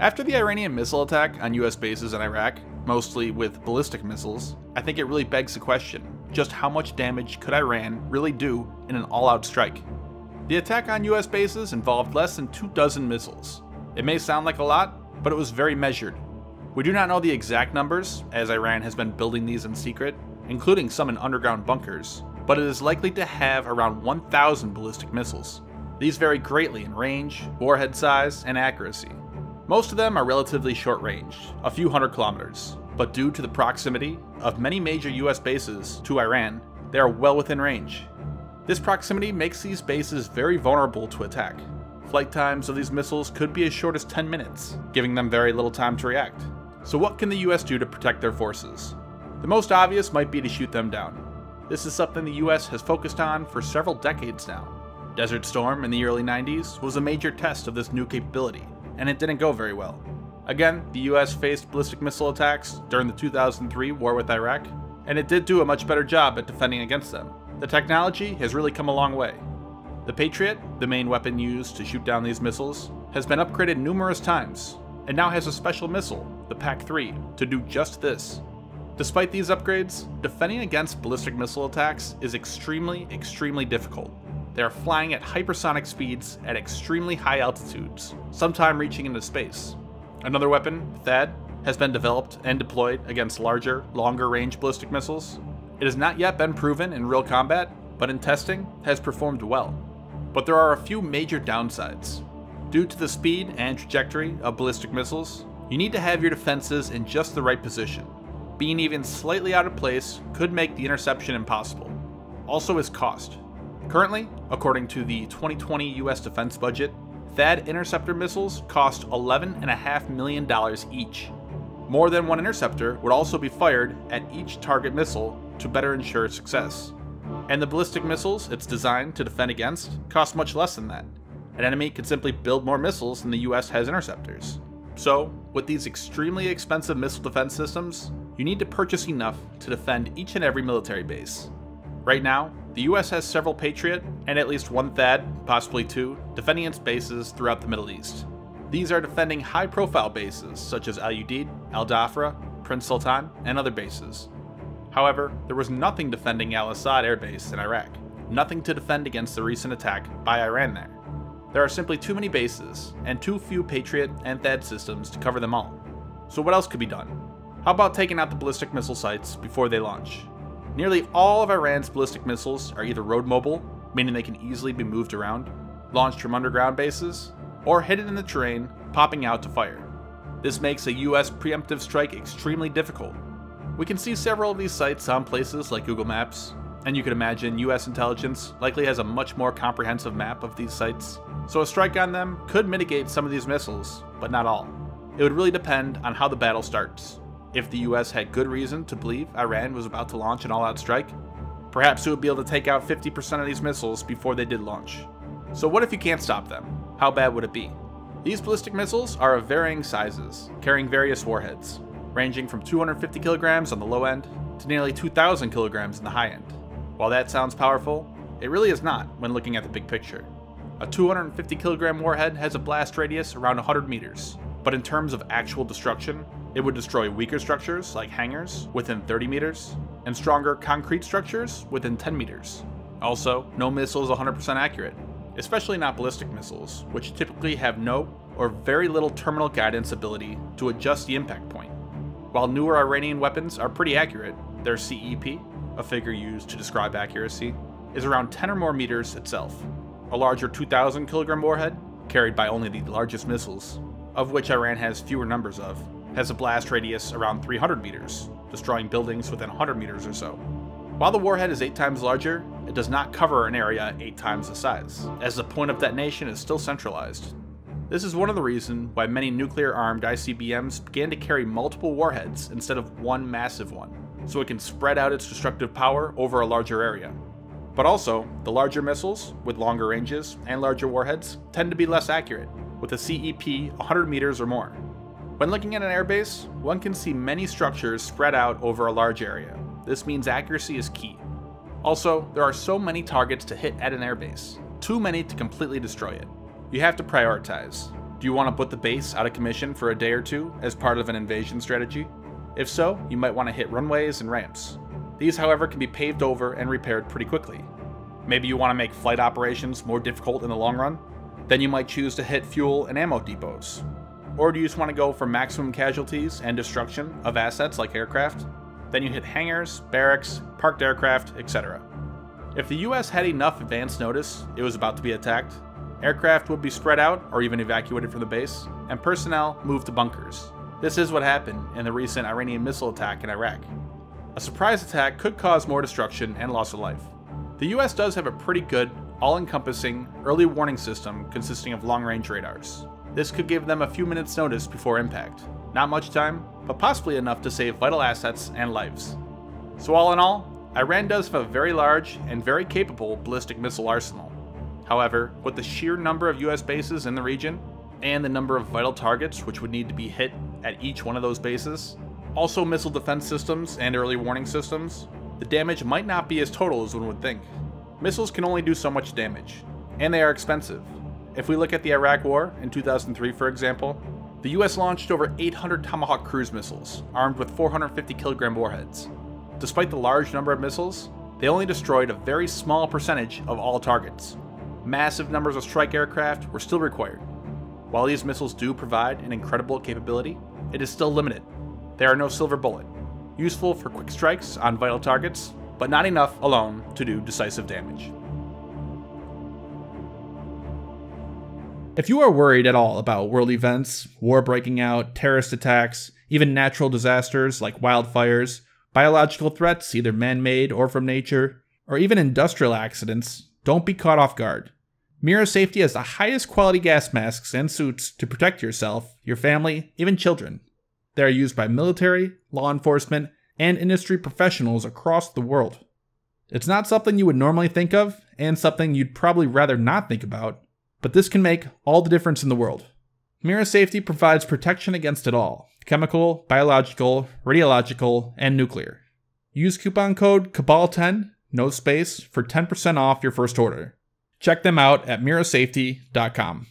After the Iranian missile attack on US bases in Iraq, mostly with ballistic missiles, I think it really begs the question just how much damage could Iran really do in an all out strike? The attack on US bases involved less than two dozen missiles. It may sound like a lot, but it was very measured. We do not know the exact numbers, as Iran has been building these in secret, including some in underground bunkers, but it is likely to have around 1,000 ballistic missiles. These vary greatly in range, warhead size, and accuracy. Most of them are relatively short range, a few hundred kilometers, but due to the proximity of many major US bases to Iran, they are well within range. This proximity makes these bases very vulnerable to attack. Flight times of these missiles could be as short as 10 minutes, giving them very little time to react. So what can the US do to protect their forces? The most obvious might be to shoot them down. This is something the US has focused on for several decades now. Desert Storm in the early 90s was a major test of this new capability, and it didn't go very well. Again, the US faced ballistic missile attacks during the 2003 war with Iraq, and it did do a much better job at defending against them. The technology has really come a long way. The Patriot, the main weapon used to shoot down these missiles, has been upgraded numerous times, and now has a special missile, the PAC-3, to do just this. Despite these upgrades, defending against ballistic missile attacks is extremely, extremely difficult. They are flying at hypersonic speeds at extremely high altitudes, sometime reaching into space. Another weapon, THAAD, has been developed and deployed against larger, longer range ballistic missiles. It has not yet been proven in real combat, but in testing has performed well. But there are a few major downsides. Due to the speed and trajectory of ballistic missiles, you need to have your defenses in just the right position. Being even slightly out of place could make the interception impossible. Also is cost. Currently, according to the 2020 US defense budget, THAAD interceptor missiles cost $11.5 million each. More than one interceptor would also be fired at each target missile to better ensure success. And the ballistic missiles it's designed to defend against cost much less than that. An enemy could simply build more missiles than the US has interceptors. So, with these extremely expensive missile defense systems, you need to purchase enough to defend each and every military base. Right now, the US has several Patriot, and at least one THAAD, possibly two, defending its bases throughout the Middle East. These are defending high profile bases such as Al Udeid, Al Dhafra, Prince Sultan, and other bases. However, there was nothing defending Al Asad Air Base in Iraq, nothing to defend against the recent attack by Iran there. There are simply too many bases, and too few Patriot and THAAD systems to cover them all. So, what else could be done? How about taking out the ballistic missile sites before they launch? Nearly all of Iran's ballistic missiles are either road mobile, meaning they can easily be moved around, launched from underground bases, or hidden in the terrain, popping out to fire. This makes a US preemptive strike extremely difficult. We can see several of these sites on places like Google Maps, and you can imagine US intelligence likely has a much more comprehensive map of these sites, so a strike on them could mitigate some of these missiles, but not all. It would really depend on how the battle starts. If the US had good reason to believe Iran was about to launch an all out strike, perhaps it would be able to take out 50% of these missiles before they did launch. So, what if you can't stop them? How bad would it be? These ballistic missiles are of varying sizes, carrying various warheads, ranging from 250 kilograms on the low end to nearly 2,000 kilograms in the high end. While that sounds powerful, it really is not when looking at the big picture. A 250 kilogram warhead has a blast radius around 100 meters, but in terms of actual destruction, it would destroy weaker structures like hangars within 30 meters, and stronger concrete structures within 10 meters. Also, no missile is 100% accurate, especially not ballistic missiles, which typically have no or very little terminal guidance ability to adjust the impact point. While newer Iranian weapons are pretty accurate, their CEP, a figure used to describe accuracy, is around 10 or more meters itself. A larger 2,000 kilogram warhead, carried by only the largest missiles, of which Iran has fewer numbers of, has a blast radius around 300 meters, destroying buildings within 100 meters or so. While the warhead is 8 times larger, it does not cover an area 8 times the size, as the point of detonation is still centralized. This is one of the reasons why many nuclear-armed ICBMs began to carry multiple warheads instead of one massive one, so it can spread out its destructive power over a larger area. But also, the larger missiles, with longer ranges and larger warheads, tend to be less accurate, with a CEP 100 meters or more. When looking at an airbase, one can see many structures spread out over a large area. This means accuracy is key. Also, there are so many targets to hit at an airbase, too many to completely destroy it. You have to prioritize. Do you want to put the base out of commission for a day or two as part of an invasion strategy? If so, you might want to hit runways and ramps. These, however, can be paved over and repaired pretty quickly. Maybe you want to make flight operations more difficult in the long run? Then you might choose to hit fuel and ammo depots. Or do you just want to go for maximum casualties and destruction of assets like aircraft? Then you hit hangars, barracks, parked aircraft, etc. If the US had enough advance notice it was about to be attacked, aircraft would be spread out or even evacuated from the base, and personnel moved to bunkers. This is what happened in the recent Iranian missile attack in Iraq. A surprise attack could cause more destruction and loss of life. The US does have a pretty good, all encompassing, early warning system consisting of long range radars. This could give them a few minutes' notice before impact. Not much time, but possibly enough to save vital assets and lives. So, all in all, Iran does have a very large and very capable ballistic missile arsenal. However, with the sheer number of US bases in the region, and the number of vital targets which would need to be hit at each one of those bases, also missile defense systems and early warning systems, the damage might not be as total as one would think. Missiles can only do so much damage, and they are expensive. If we look at the Iraq War in 2003, for example, the US launched over 800 Tomahawk cruise missiles, armed with 450 kilogram warheads. Despite the large number of missiles, they only destroyed a very small percentage of all targets. Massive numbers of strike aircraft were still required. While these missiles do provide an incredible capability, it is still limited. They are no silver bullet, useful for quick strikes on vital targets, but not enough alone to do decisive damage. If you are worried at all about world events, war breaking out, terrorist attacks, even natural disasters like wildfires, biological threats, either man made or from nature, or even industrial accidents, don't be caught off guard. Mira Safety has the highest quality gas masks and suits to protect yourself, your family, even children. They are used by military, law enforcement, and industry professionals across the world. It's not something you would normally think of, and something you'd probably rather not think about, but this can make all the difference in the world. Mira Safety provides protection against it all chemical, biological, radiological, and nuclear. Use coupon code CABAL10, no space, for 10% off your first order. Check them out at mirasafety.com.